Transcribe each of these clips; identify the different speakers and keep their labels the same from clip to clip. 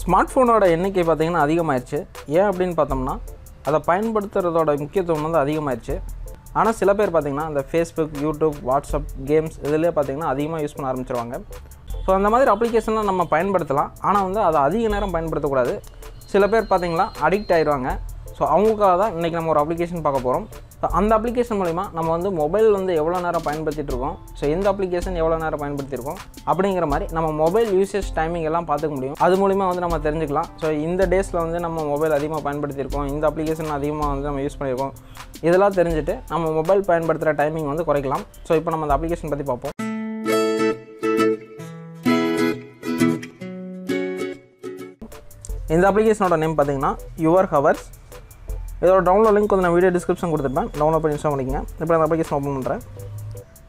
Speaker 1: Smart ஃபோனோட எண்ணிக்கை பார்த்திங்கன்னா அதிகமாகிடுச்சு ஏன் அப்படின்னு பார்த்தோம்னா அதை பயன்படுத்துகிறதோட முக்கியத்துவம் வந்து அதிகமாயிருச்சு. ஆனால் சில பேர் பார்த்திங்கன்னா இந்த ஃபேஸ்புக் யூடியூப் வாட்ஸ்அப் கேம்ஸ் இதிலே பார்த்திங்கன்னா அதிகமாக யூஸ் பண்ண ஆரம்பிச்சிருவாங்க. ஸோ அந்த மாதிரி அப்ளிகேஷன்லாம் நம்ம பயன்படுத்தலாம். ஆனால் வந்து அதை அதிக நேரம் பயன்படுத்தக்கூடாது. சில பேர் பார்த்திங்கன்னா அடிக்ட் ஆயிடுவாங்க ஸோ அவங்களுக்காக தான் இன்றைக்கி நம்ம ஒரு அப்ளிகேஷன் பார்க்க போகிறோம் ஸோ அந்த அப்ளிகேஷன் மூலிமா நம்ம வந்து மொபைல் வந்து எவ்வளோ நேரம் பயன்படுத்திட்டு இருக்கோம்? ஸோ எந்த அப்ளிகேஷன் எவ்வளோ நேரம் பயன்படுத்தியிருக்கோம் அப்படிங்கிற மாதிரி நம்ம மொபைல் யூசேஜ் டைமிங் எல்லாம் பார்த்துக்க முடியும். அது மூலிமா வந்து நம்ம தெரிஞ்சுக்கலாம். ஸோ இந்த டேஸில் வந்து நம்ம மொபைல் அதிகமாக பயன்படுத்தியிருக்கோம். இந்த அப்ளிகேஷன் அதிகமாக வந்து நம்ம யூஸ் பண்ணியிருக்கோம். இதெல்லாம் தெரிஞ்சுட்டு நம்ம மொபைல் பயன்படுத்துகிற டைமிங் வந்து குறைக்கலாம். ஸோ இப்போ நம்ம அந்த அப்ளிகேஷன் பற்றி பார்ப்போம். இந்த அப்ளிகேஷனோட நேம் பார்த்தீங்கன்னா யுவர் ஹவர்ஸ் இதோட டவுன்லோட் லிங்க் வந்து நான் வீடியோ டிஸ்கிரிப்ஷன் கொடுத்துருப்பேன். டவுன்லோட் பண்ணி இன்ஸ்டால் பண்ணிக்கங்க. இப்போ அந்த அப்ளிகேஷன் ஓப்பன் பண்ணுறேன்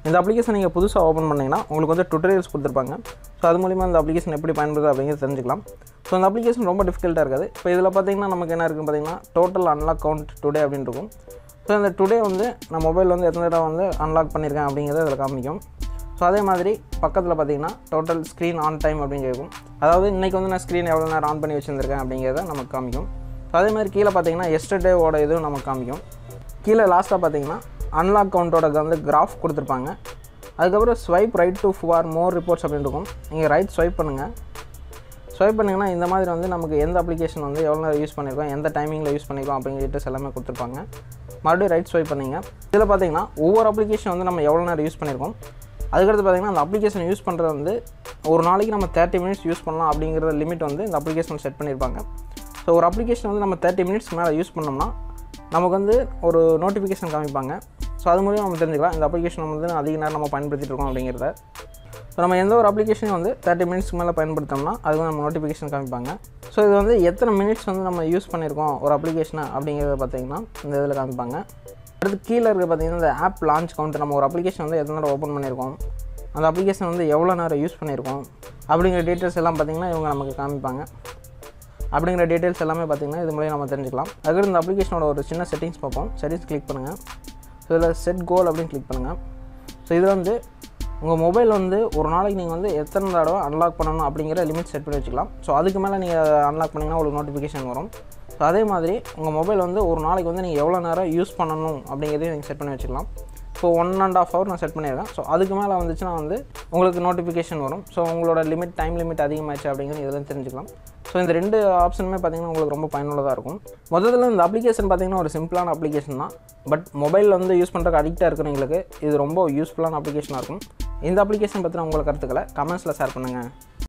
Speaker 1: இந்த அப்ளிகேஷன் நீங்கள் புதுசாக ஓப்பன் பண்ணிங்கன்னா உங்களுக்கு வந்து டுட்டோரியல்ஸ் கொடுத்துருப்பாங்க. ஸோ அது மூலிமா இந்த அப்ளிகேஷன் எப்படி பயன்படுது அப்படிங்கிறது தெரிஞ்சுக்கலாம். ஸோ இந்த அப்ளிகேஷன் ரொம்ப டிஃபிகல்ட்டாக இருக்காது. இப்போ இதில் பார்த்தீங்கன்னா நமக்கு என்ன இருக்குன்னு பார்த்தீங்கன்னா டோட்டல் அன்லாக் கவுண்ட் டுடே அப்படின்னு இருக்கும். ஸோ இந்த டுடே வந்து நான் மொபைல் வந்து எத்தனை தடவை வந்து அன்லாக் பண்ணியிருக்கேன் அப்படிங்கிறத இதில் காமிக்கும். ஸோ அதே மாதிரி பக்கத்தில் பார்த்தீங்கன்னா டோட்டல் ஸ்க்ரீன் ஆன் டைம் அப்படின்னு கேட்கும் அதாவது இன்றைக்கி வந்து நான் ஸ்க்ரீன் எவ்வளோ நேரம் ஆன் பண்ணி வச்சுருந்துருக்கேன் அப்படிங்கிறத நமக்கு காமிக்கும். அதே மாதிரி கீழே பார்த்தீங்கன்னா எஸ்டர்டேவோட இதுவும் நமக்கு காமிக்கும். கீழே லாஸ்ட்டாக பார்த்தீங்கன்னா அன்லாக் கவுண்டோட வந்து கிராஃப் கொடுத்துருப்பாங்க. அதுக்கப்புறம் swipe right to for more reports அப்படின்னு இருக்கும். நீங்கள் ரைட் ஸ்வைப் பண்ணுங்கள் ஸ்வைப் பண்ணிங்கன்னா இந்த மாதிரி வந்து நமக்கு எந்த அப்ளிகேஷன் வந்து எவ்வளோ நேரம் யூஸ் பண்ணியிருக்கோம் எந்த டைமிங்கில் யூஸ் பண்ணியிருக்கோம் அப்படிங்கிற எல்லாமே கொடுத்துருப்பாங்க. மறுபடியும் ரைட் ஸ்வைப் பண்ணிங்க. இதில் பார்த்தீங்கன்னா ஒவ்வொரு அப்ளிகேஷன் வந்து நம்ம எவ்வளோ நேரம் யூஸ் பண்ணியிருக்கோம் அதுக்கடுத்து பார்த்தீங்கன்னா அந்த அப்ளிகேஷன் யூஸ் பண்ணுறது வந்து ஒரு நாளைக்கு நம்ம தேர்ட்டி மினிட்ஸ் யூஸ் பண்ணலாம் அப்படிங்கிற லிமிட் வந்து இந்த அப்ளிகேஷன் செட் பண்ணியிருப்பாங்க ஸோ ஒரு அப்ளிகேஷன் வந்து நம்ம தேர்ட்டி மினிட்ஸ் மேலே யூஸ் பண்ணோம்னா நமக்கு வந்து ஒரு நோட்டிஃபிகேஷன் காமிப்பாங்க. ஸோ அது மூலியம் நம்ம தெரிஞ்சுக்கலாம். இந்த அப்ளிகேஷன் வந்து அதிக நேரம் நம்ம பயன்படுத்திட்டு இருக்கோம் அப்படிங்கிறத. ஸோ நம்ம எந்த ஒரு அப்ளிகேஷனையும் வந்து தேர்ட்டி மினிட்ஸ்க்கு மேலே பயன்படுத்தோம்னா அதுக்கு நம்ம நோட்டிஃபிகேஷன் காமிப்பாங்க. ஸோ இது வந்து எத்தனை மினிட்ஸ் வந்து நம்ம யூஸ் பண்ணியிருக்கோம் ஒரு அப்ளிகேஷனை அப்படிங்கிறத பார்த்தீங்கன்னா இந்த இதில் காமிப்பாங்க. அடுத்து கீழே இருக்க பார்த்தீங்கன்னா இந்த ஆப் லான்ச் கவுண்ட் நம்ம ஒரு அப்ளிகேஷன் வந்து எத்தனை நேரம் ஓப்பன் பண்ணியிருக்கோம் அந்த அப்ளிகேஷன் வந்து எவ்வளோ நேரம் யூஸ் பண்ணியிருக்கோம் அப்படிங்கிற டீட்டெயில்ஸ் எல்லாம் பார்த்தீங்கன்னா இவங்க நமக்கு காமிப்பாங்க. அப்படிங்கிற டீட்டெயில்ஸ் எல்லாமே பார்த்தீங்கன்னா இது மூலியம் நம்ம தெரிஞ்சுக்கலாம். அதுக்கு இந்த அப்ளிகேஷனோட ஒரு சின்ன செட்டிங்ஸ் பார்ப்போம். செட்டிங்ஸ் கிளிக் பண்ணுங்கள் ஸோ இதில் செட் கோல் அப்படின்னு கிளிக் பண்ணுங்கள் ஸோ இதில் வந்து உங்கள் மொபைல் வந்து ஒரு நாளைக்கு நீங்கள் வந்து எத்தனை தடவை அன்லாக் பண்ணணும் அப்படிங்கிற லிமிட் செட் பண்ணி வச்சுக்கலாம். ஸோ அதுக்கு மேலே நீங்கள் அன்லாக் பண்ணிங்கன்னா உங்களுக்கு நோட்டிஃபிகேஷன் வரும். ஸோ அதே மாதிரி உங்கள் மொபைல் வந்து ஒரு நாளைக்கு வந்து நீங்கள் எவ்வளோ நேரம் யூஸ் பண்ணணும் அப்படிங்கிறதையும் நீங்கள் செட் பண்ணி வச்சுக்கலாம். So one and half hour நான் செட் பண்ணியிருக்கேன் ஸோ அதுக்கு மேலே வந்துச்சுன்னா வந்து உங்களுக்கு நோட்டிஃபிகேஷன் வரும். ஸோ உங்களோட லிமிட் டைம் லிமிட் அதிகமாச்சு அப்படிங்கிறது இதெல்லாம் தெரிஞ்சுக்கலாம். ஸோ இந்த ரெண்டு ஆப்ஷனுமே பார்த்திங்கன்னா உங்களுக்கு ரொம்ப பயனுள்ளதாக இருக்கும். முதல்ல இந்த அப்ளிகேஷன் பார்த்தீங்கன்னா ஒரு சிம்பிளான அப்ளிகேஷன் தான். பட் மொபைல் வந்து யூஸ் பண்ணுறதுக்கு அடிக்டாக இருக்கிறவங்களுக்கு இது ரொம்ப யூஸ்ஃபுல்லான அப்ளிகேஷனாக இருக்கும். இந்த அப்ளிகேஷன் பற்றின உங்களுக்கு கருத்துக்களை கமெண்ட்ஸில் ஷேர் பண்ணுங்கள்